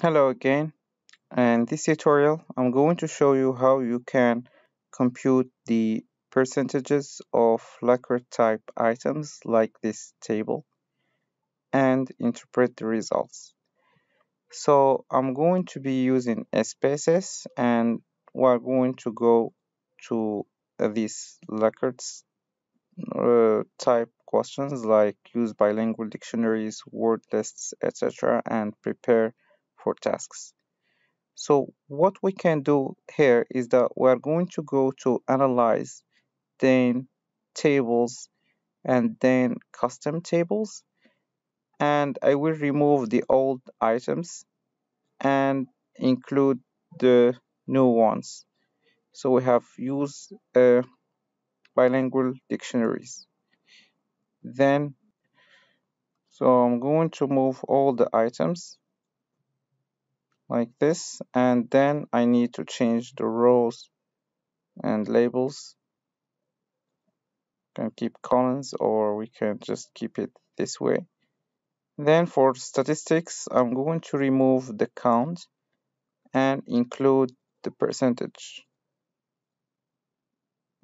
Hello again. In this tutorial, I'm going to show you how you can compute the percentages of Likert type items like this table and interpret the results. So I'm going to be using SPSS and we're going to go to these Likert uh, type questions like use bilingual dictionaries, word lists, etc. and prepare tasks. So what we can do here is that we are going to go to analyze, then tables, and then custom tables. And I will remove the old items and include the new ones. So we have use uh, bilingual dictionaries. Then, so I'm going to move all the items like this and then I need to change the rows and labels. Can keep columns or we can just keep it this way. Then for statistics I'm going to remove the count and include the percentage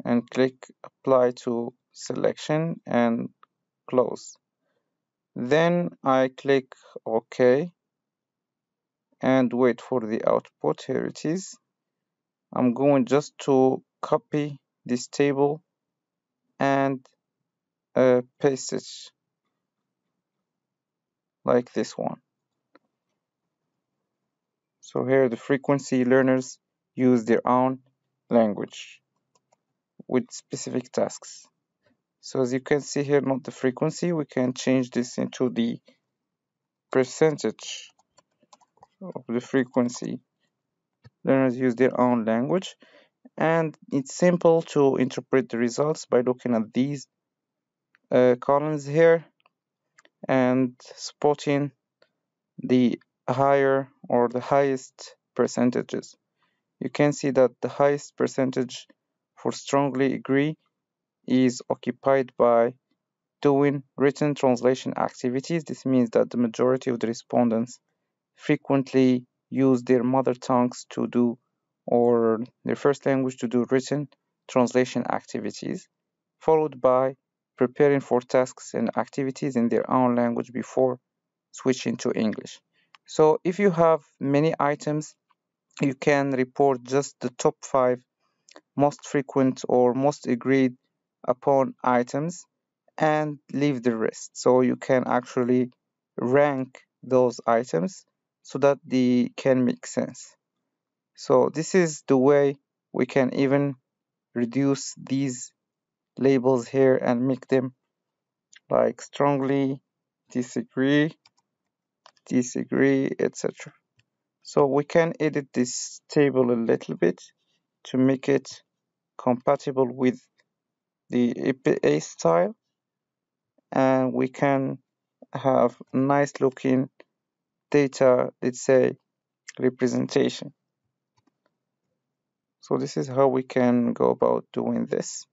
and click apply to selection and close. Then I click OK and wait for the output. Here it is. I'm going just to copy this table and uh, paste it like this one. So here the frequency learners use their own language with specific tasks. So as you can see here not the frequency we can change this into the percentage of the frequency. Learners use their own language and it's simple to interpret the results by looking at these uh, columns here and spotting the higher or the highest percentages. You can see that the highest percentage for strongly agree is occupied by doing written translation activities. This means that the majority of the respondents frequently use their mother tongues to do or their first language to do written translation activities, followed by preparing for tasks and activities in their own language before switching to English. So if you have many items, you can report just the top five most frequent or most agreed upon items and leave the rest. So you can actually rank those items so that they can make sense. So this is the way we can even reduce these labels here and make them like strongly disagree, disagree, etc. So we can edit this table a little bit to make it compatible with the APA style and we can have nice looking data, let's say, representation. So this is how we can go about doing this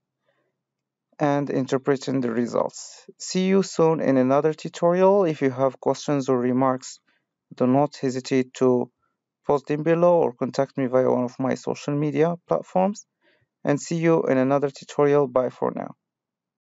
and interpreting the results. See you soon in another tutorial. If you have questions or remarks, do not hesitate to post them below or contact me via one of my social media platforms. And see you in another tutorial. Bye for now.